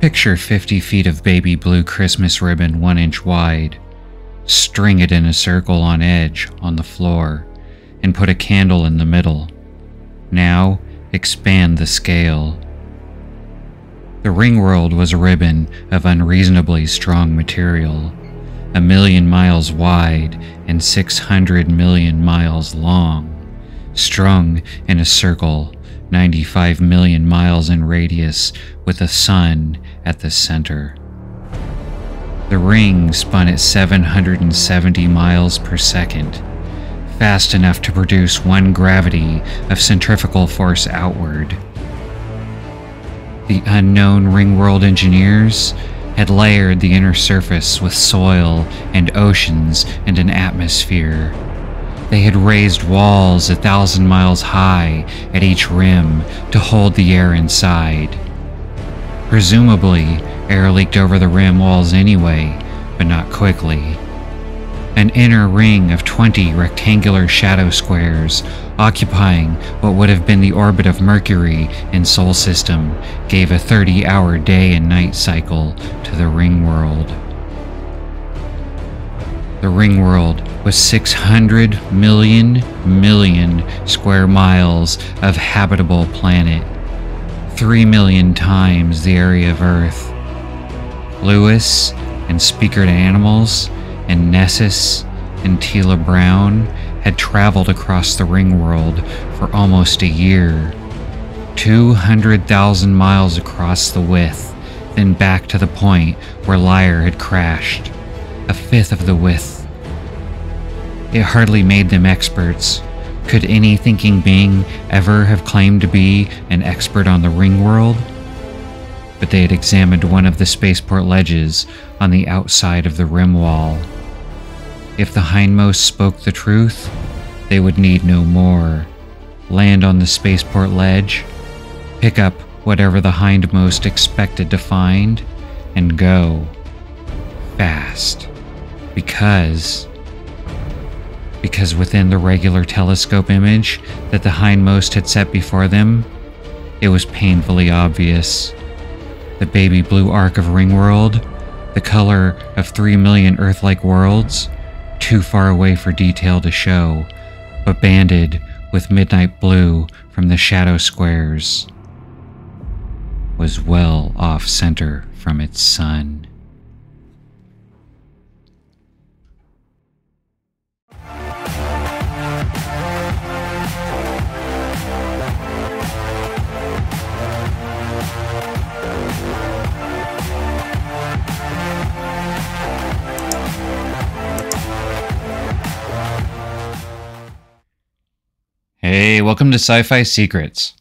Picture 50 feet of baby blue Christmas ribbon 1 inch wide. String it in a circle on edge on the floor and put a candle in the middle. Now expand the scale. The ring world was a ribbon of unreasonably strong material, a million miles wide and 600 million miles long, strung in a circle 95 million miles in radius with a sun at the center. The ring spun at 770 miles per second, fast enough to produce one gravity of centrifugal force outward. The unknown Ringworld engineers had layered the inner surface with soil and oceans and an atmosphere. They had raised walls a thousand miles high at each rim to hold the air inside. Presumably, air leaked over the rim walls anyway, but not quickly. An inner ring of 20 rectangular shadow squares, occupying what would have been the orbit of Mercury in Sol System, gave a 30 hour day and night cycle to the ring world. The ring world was 600 million million square miles of habitable planet, 3 million times the area of Earth. Louis and Speaker to Animals and Nessus and Teela Brown had traveled across the ring world for almost a year. 200,000 miles across the width, then back to the point where Liar had crashed. A fifth of the width. It hardly made them experts. Could any thinking being ever have claimed to be an expert on the ring world? But they had examined one of the spaceport ledges on the outside of the rim wall. If the hindmost spoke the truth, they would need no more. Land on the spaceport ledge, pick up whatever the hindmost expected to find, and go. Fast. Because. Because within the regular telescope image that the hindmost had set before them, it was painfully obvious. The baby blue arc of Ringworld, the color of three million Earth like worlds, too far away for detail to show, but banded with midnight blue from the shadow squares, was well off center from its sun. Welcome to Sci Fi Secrets.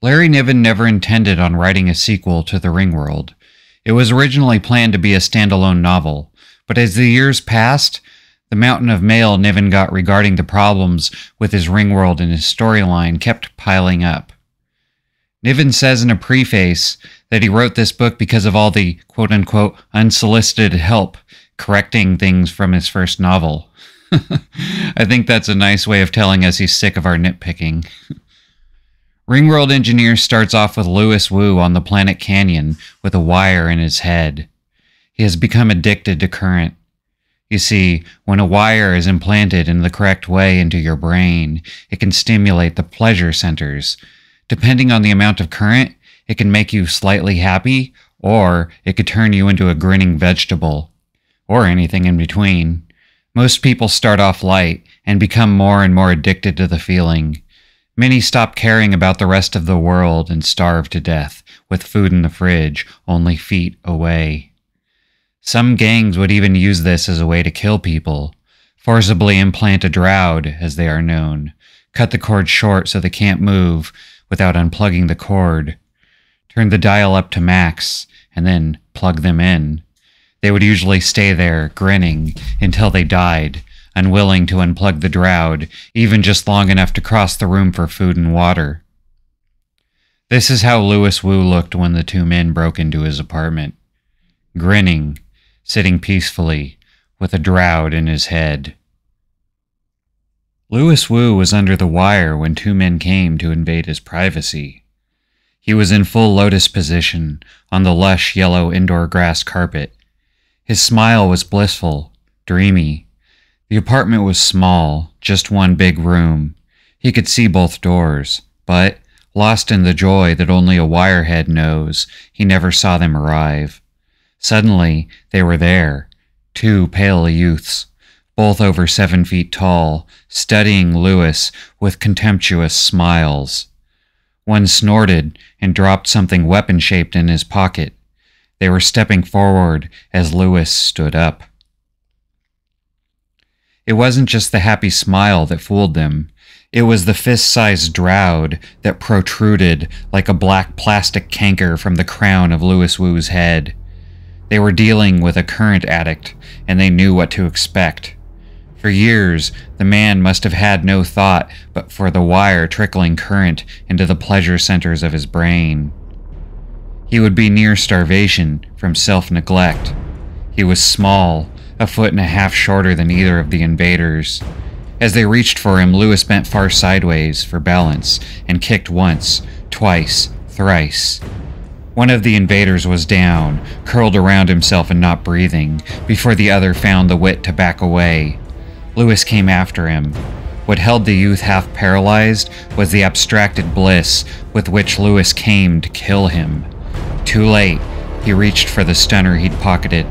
Larry Niven never intended on writing a sequel to The Ringworld. It was originally planned to be a standalone novel, but as the years passed, the mountain of mail Niven got regarding the problems with his Ringworld and his storyline kept piling up. Niven says in a preface that he wrote this book because of all the quote unquote unsolicited help correcting things from his first novel. I think that's a nice way of telling us he's sick of our nitpicking. Ringworld Engineer starts off with Louis Wu on the planet Canyon with a wire in his head. He has become addicted to current. You see, when a wire is implanted in the correct way into your brain, it can stimulate the pleasure centers. Depending on the amount of current, it can make you slightly happy, or it could turn you into a grinning vegetable, or anything in between. Most people start off light and become more and more addicted to the feeling. Many stop caring about the rest of the world and starve to death, with food in the fridge, only feet away. Some gangs would even use this as a way to kill people, forcibly implant a droud, as they are known, cut the cord short so they can't move without unplugging the cord, turn the dial up to max, and then plug them in. They would usually stay there, grinning, until they died, unwilling to unplug the droud, even just long enough to cross the room for food and water. This is how Louis Wu looked when the two men broke into his apartment. Grinning, sitting peacefully, with a droud in his head. Louis Wu was under the wire when two men came to invade his privacy. He was in full lotus position on the lush yellow indoor grass carpet. His smile was blissful, dreamy. The apartment was small, just one big room. He could see both doors, but, lost in the joy that only a wirehead knows, he never saw them arrive. Suddenly, they were there, two pale youths, both over seven feet tall, studying Louis with contemptuous smiles. One snorted and dropped something weapon shaped in his pocket. They were stepping forward as Louis stood up. It wasn't just the happy smile that fooled them. It was the fist sized droud that protruded like a black plastic canker from the crown of Louis Wu's head. They were dealing with a current addict, and they knew what to expect. For years, the man must have had no thought but for the wire trickling current into the pleasure centers of his brain. He would be near starvation from self neglect. He was small, a foot and a half shorter than either of the invaders. As they reached for him, Louis bent far sideways for balance and kicked once, twice, thrice. One of the invaders was down, curled around himself and not breathing, before the other found the wit to back away. Louis came after him. What held the youth half paralyzed was the abstracted bliss with which Louis came to kill him. Too late, he reached for the stunner he'd pocketed.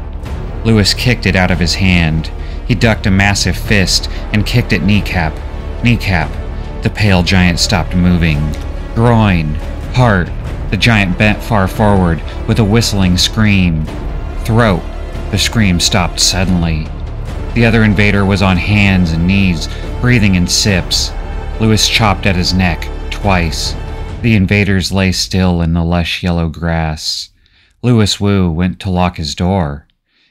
Louis kicked it out of his hand. He ducked a massive fist and kicked at kneecap. Kneecap. The pale giant stopped moving. Groin. Heart. The giant bent far forward with a whistling scream. Throat. The scream stopped suddenly. The other invader was on hands and knees, breathing in sips. Louis chopped at his neck, twice. The invaders lay still in the lush yellow grass. Louis Wu went to lock his door.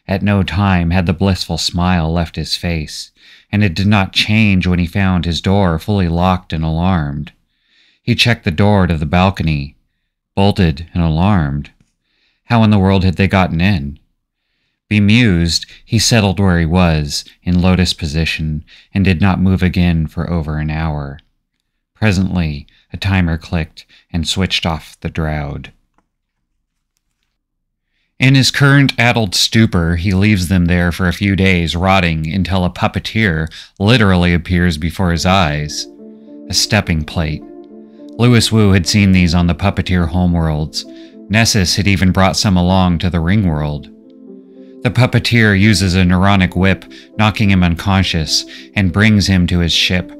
At no time had the blissful smile left his face, and it did not change when he found his door fully locked and alarmed. He checked the door to the balcony, bolted and alarmed. How in the world had they gotten in? Bemused, he settled where he was, in lotus position, and did not move again for over an hour. Presently, a timer clicked and switched off the droud. In his current addled stupor, he leaves them there for a few days, rotting until a puppeteer literally appears before his eyes. A stepping plate. Louis Wu had seen these on the puppeteer homeworlds. Nessus had even brought some along to the ring world. The puppeteer uses a neuronic whip, knocking him unconscious, and brings him to his ship,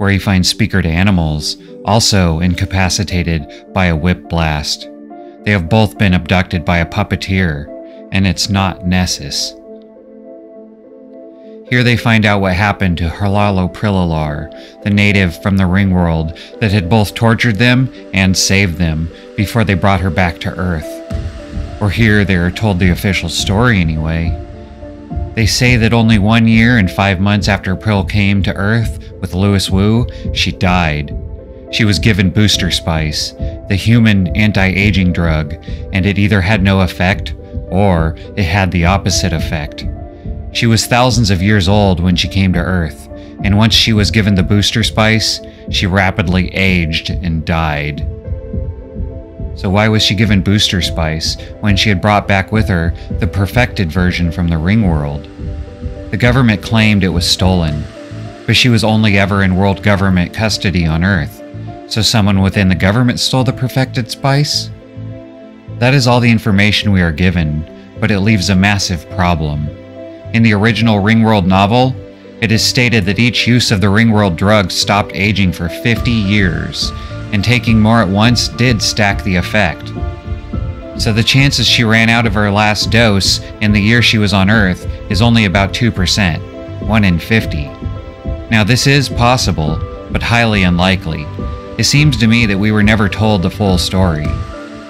where he finds speaker to animals, also incapacitated by a whip blast. They have both been abducted by a puppeteer, and it's not Nessus. Here they find out what happened to Halrloprillalar, the native from the ring world that had both tortured them and saved them before they brought her back to Earth. Or here they are told the official story anyway. They say that only one year and five months after Prill came to Earth with Louis Wu, she died. She was given booster spice, the human anti aging drug, and it either had no effect or it had the opposite effect. She was thousands of years old when she came to Earth, and once she was given the booster spice, she rapidly aged and died. So why was she given booster spice when she had brought back with her the perfected version from the ring world? The government claimed it was stolen, but she was only ever in world government custody on Earth. So someone within the government stole the perfected spice? That is all the information we are given, but it leaves a massive problem. In the original Ringworld novel, it is stated that each use of the Ringworld drug stopped aging for 50 years, and taking more at once did stack the effect. So the chances she ran out of her last dose in the year she was on Earth is only about 2%, 1 in 50. Now, this is possible, but highly unlikely. It seems to me that we were never told the full story.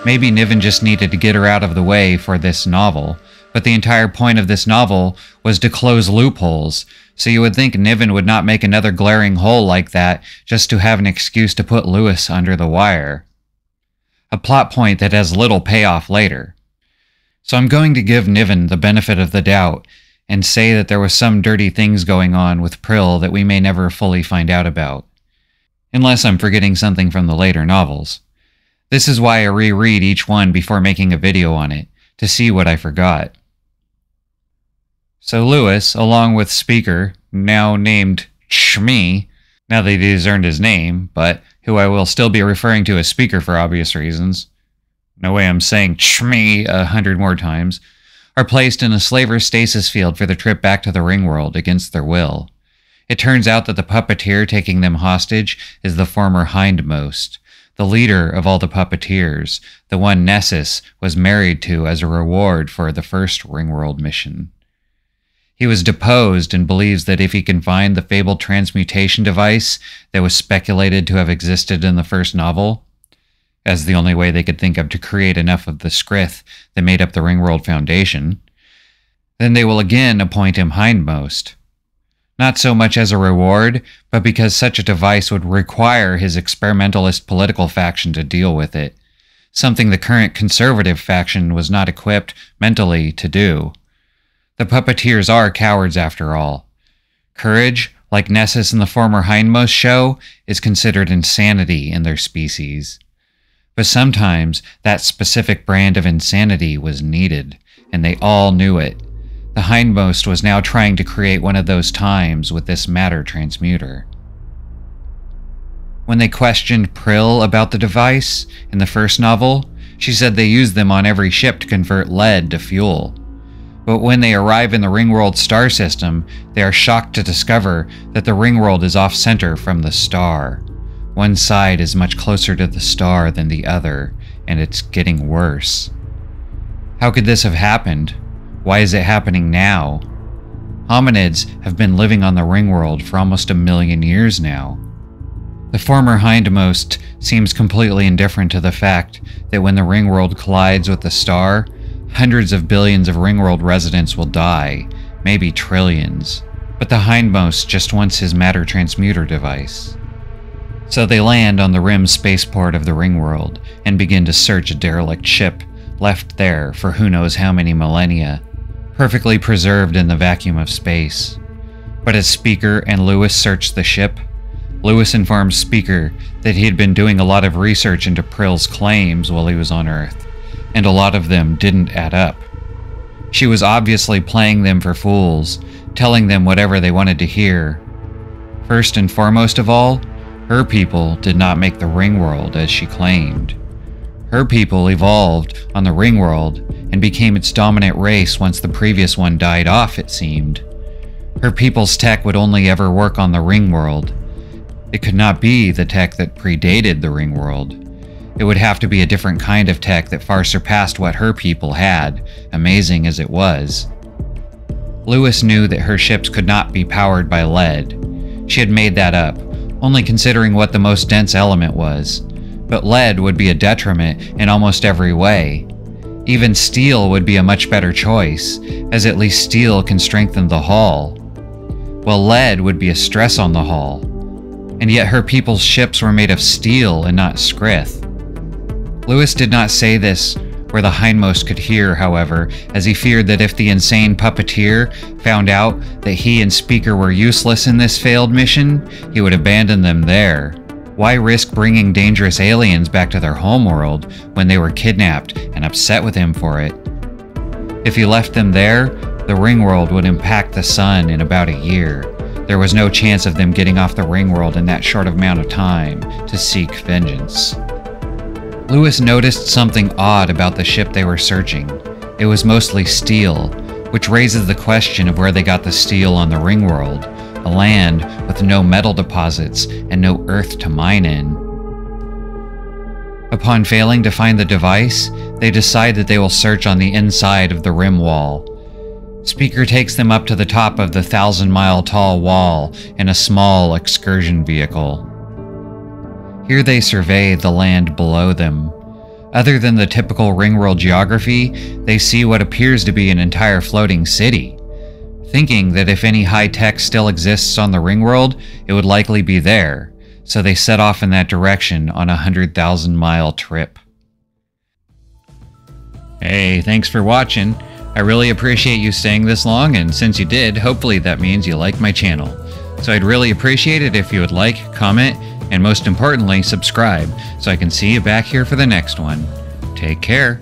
Maybe Niven just needed to get her out of the way for this novel, but the entire point of this novel was to close loopholes, so you would think Niven would not make another glaring hole like that just to have an excuse to put Louis under the wire. A plot point that has little payoff later. So I'm going to give Niven the benefit of the doubt and say that there was some dirty things going on with Prill that we may never fully find out about. Unless I'm forgetting something from the later novels. This is why I reread each one before making a video on it, to see what I forgot. So Louis, along with Speaker, now named Chmeee, now that he's earned his name, but who I will still be referring to as Speaker for obvious reasons, no way I'm saying Chmeee a hundred more times, are placed in a slaver stasis field for the trip back to the ring world against their will. It turns out that the puppeteer taking them hostage is the former hindmost, the leader of all the puppeteers, the one Nessus was married to as a reward for the first Ringworld mission. He was deposed and believes that if he can find the fabled transmutation device that was speculated to have existed in the first novel, as the only way they could think of to create enough of the Scrith that made up the Ringworld Foundation, then they will again appoint him hindmost. Not so much as a reward, but because such a device would require his experimentalist political faction to deal with it, something the current conservative faction was not equipped mentally to do. The puppeteers are cowards after all. Courage, like Nessus in the former hindmost show, is considered insanity in their species. But sometimes that specific brand of insanity was needed, and they all knew it. The hindmost was now trying to create one of those times with this matter transmuter. When they questioned Prill about the device in the first novel, she said they used them on every ship to convert lead to fuel. But when they arrive in the Ringworld star system, they are shocked to discover that the Ringworld is off center from the star. One side is much closer to the star than the other, and it's getting worse. How could this have happened? Why is it happening now? Hominids have been living on the Ringworld for almost a million years now. The former hindmost seems completely indifferent to the fact that when the Ringworld collides with the star, Hundreds of billions of Ringworld residents will die, maybe trillions. But the hindmost just wants his matter transmuter device. So they land on the rim spaceport of the Ringworld and begin to search a derelict ship left there for who knows how many millennia, perfectly preserved in the vacuum of space. But as Speaker and Louis search the ship, Louis informs Speaker that he had been doing a lot of research into Prill's claims while he was on Earth and a lot of them didn't add up. She was obviously playing them for fools, telling them whatever they wanted to hear. First and foremost of all, her people did not make the ring world as she claimed. Her people evolved on the ring world and became its dominant race once the previous one died off, it seemed. Her people's tech would only ever work on the ring world. It could not be the tech that predated the ring world. It would have to be a different kind of tech that far surpassed what her people had, amazing as it was. Louis knew that her ships could not be powered by lead. She had made that up, only considering what the most dense element was. But lead would be a detriment in almost every way. Even steel would be a much better choice, as at least steel can strengthen the hull. While lead would be a stress on the hull. And yet her people's ships were made of steel and not scrith. Louis did not say this where the hindmost could hear, however, as he feared that if the insane puppeteer found out that he and Speaker were useless in this failed mission, he would abandon them there. Why risk bringing dangerous aliens back to their homeworld when they were kidnapped and upset with him for it? If he left them there, the ringworld would impact the sun in about a year. There was no chance of them getting off the ringworld in that short amount of time to seek vengeance. Louis noticed something odd about the ship they were searching. It was mostly steel, which raises the question of where they got the steel on the Ringworld, a land with no metal deposits and no earth to mine in. Upon failing to find the device, they decide that they will search on the inside of the rim wall. Speaker takes them up to the top of the thousand mile tall wall in a small excursion vehicle. Here they survey the land below them. Other than the typical ringworld geography, they see what appears to be an entire floating city. Thinking that if any high tech still exists on the ringworld, it would likely be there, so they set off in that direction on a 100,000 mile trip. Hey, thanks for watching. I really appreciate you staying this long, and since you did, hopefully that means you like my channel. So I'd really appreciate it if you would like, comment, And most importantly, subscribe so I can see you back here for the next one. Take care.